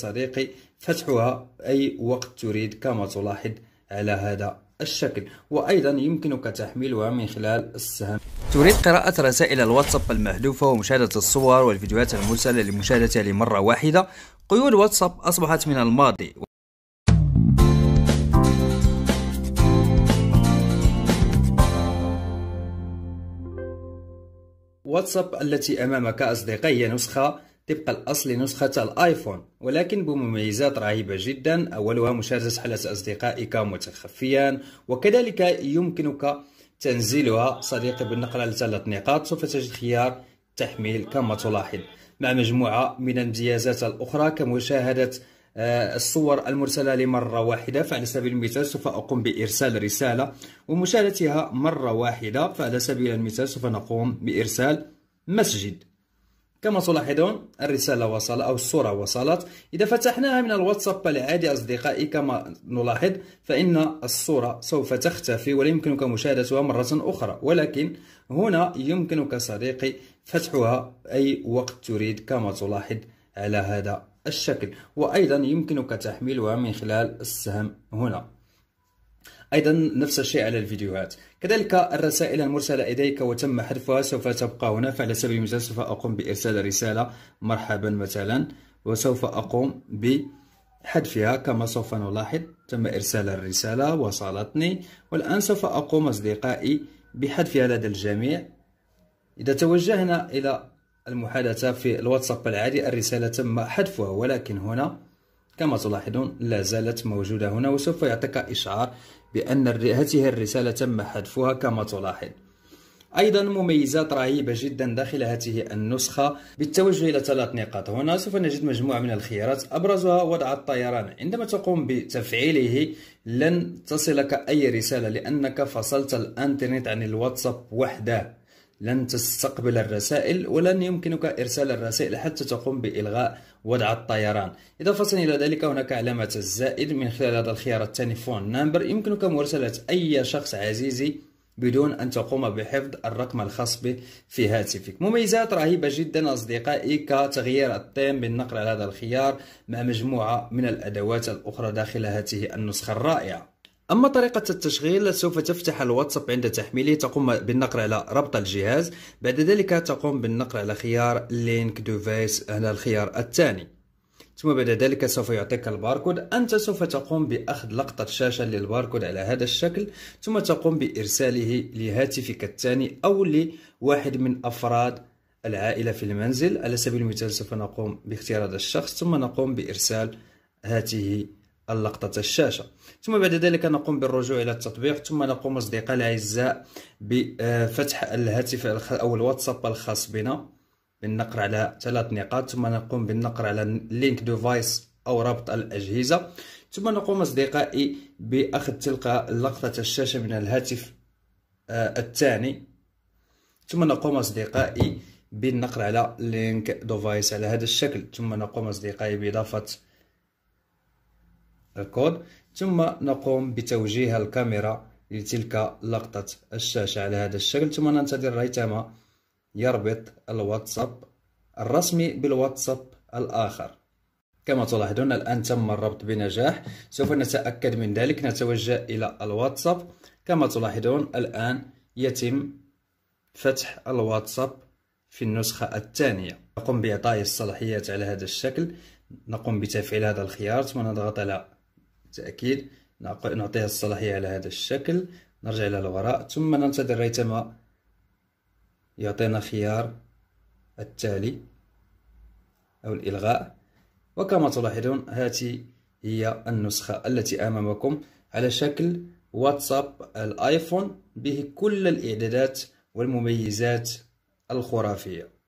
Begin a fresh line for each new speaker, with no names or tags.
صديقي فتحها أي وقت تريد كما تلاحظ على هذا الشكل. وأيضا يمكنك تحميلها من خلال السهم.
تريد قراءة رسائل الواتساب المحذوفة ومشاهدة الصور والفيديوهات المرسلة لمشاهدتها لمرة واحدة. قيود واتساب أصبحت من الماضي.
واتساب التي أمامك أصدقائي هي نسخة طبق الأصل نسخة الآيفون ولكن بمميزات رهيبة جدا. أولها مشاهدة حالة أصدقائك متخفيا وكذلك يمكنك تنزيلها. صديقي بالنقر على ثلاث نقاط سوف تجد خيار تحميل كما تلاحظ. مع مجموعة من الامتيازات الأخرى كمشاهدة آه، الصور المرسلة لمرة واحدة فعلى سبيل المثال سوف أقوم بإرسال رسالة ومشاهدتها مرة واحدة فعلى سبيل المثال سوف نقوم بإرسال مسجد. كما تلاحظون الرسالة وصل أو الصورة وصلت. إذا فتحناها من الواتساب العادي أصدقائي كما نلاحظ فإن الصورة سوف تختفي ولا يمكنك مشاهدتها مرة أخرى. ولكن هنا يمكنك صديقي فتحها أي وقت تريد كما تلاحظ على هذا الشكل. وأيضا يمكنك تحميلها من خلال السهم هنا. أيضا نفس الشيء على الفيديوهات. كذلك الرسائل المرسلة إليك وتم حذفها سوف تبقى هنا فعلى سبيل المثال سوف أقوم بإرسال رسالة. مرحبا مثلا. وسوف أقوم بحذفها. كما سوف نلاحظ تم إرسال الرسالة وصلتني. والآن سوف أقوم أصدقائي بحذفها لدى الجميع. إذا توجهنا إلى المحادثة في الواتساب العادي الرسالة تم حذفها. ولكن هنا كما تلاحظون لا زالت موجودة هنا وسوف يعطيك إشعار بأن هذه الرسالة تم حذفها كما تلاحظ. أيضا مميزات رهيبة جدا داخل هذه النسخة بالتوجه إلى ثلاث نقاط. هنا سوف نجد مجموعة من الخيارات. أبرزها وضع الطيران. عندما تقوم بتفعيله لن تصلك أي رسالة لأنك فصلت الأنترنت عن الواتساب وحده. لن تستقبل الرسائل ولن يمكنك إرسال الرسائل حتى تقوم بإلغاء وضع الطيران. إضافة إلى ذلك هناك علامة الزائد من خلال هذا الخيار ال telephone. number يمكنك مراسلة أي شخص عزيزي بدون أن تقوم بحفظ الرقم الخاص به في هاتفك. مميزات رهيبة جدا أصدقائي كتغيير التيم بالنقر على هذا الخيار مع مجموعة من الأدوات الأخرى داخل هذه النسخة الرائعة. أما طريقة التشغيل سوف تفتح الواتساب عند تحميله تقوم بالنقر على ربط الجهاز. بعد ذلك تقوم بالنقر على خيار link device على الخيار الثاني. ثم بعد ذلك سوف يعطيك الباركود. أنت سوف تقوم بأخذ لقطة شاشة للباركود على هذا الشكل ثم تقوم بإرساله لهاتفك الثاني أو لواحد من أفراد العائلة في المنزل. على سبيل المثال سوف نقوم باختيار هذا الشخص ثم نقوم بإرسال هاته اللقطة الشاشة. ثم بعد ذلك نقوم بالرجوع إلى التطبيق ثم نقوم أصدقائي الأعزاء بفتح الهاتف أو الواتساب الخاص بنا بالنقر على ثلاث نقاط. ثم نقوم بالنقر على link device أو ربط الأجهزة. ثم نقوم أصدقائي بأخذ تلك لقطة الشاشة من الهاتف آه، الثاني. ثم نقوم أصدقائي بالنقر على link device على هذا الشكل. ثم نقوم أصدقائي بإضافة الكود. ثم نقوم بتوجيه الكاميرا لتلك لقطة الشاشة على هذا الشكل. ثم ننتظر ريتما يربط الواتساب الرسمي بالواتساب الآخر. كما تلاحظون الآن تم الربط بنجاح. سوف نتأكد من ذلك. نتوجه إلى الواتساب. كما تلاحظون الآن يتم فتح الواتساب في النسخة الثانية. نقوم بإعطائه الصلاحيات على هذا الشكل. نقوم بتفعيل هذا الخيار. ثم نضغط على تأكيد نعطيها الصلاحية على هذا الشكل. نرجع إلى الوراء. ثم ننتظر ريتما يعطينا خيار التالي أو الإلغاء. وكما تلاحظون هذه هي النسخة التي أمامكم. على شكل واتساب الآيفون به كل الإعدادات والمميزات الخرافية.